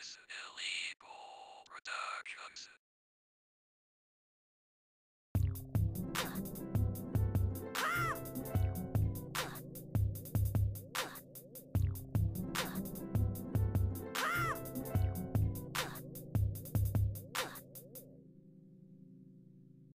is illegal productions.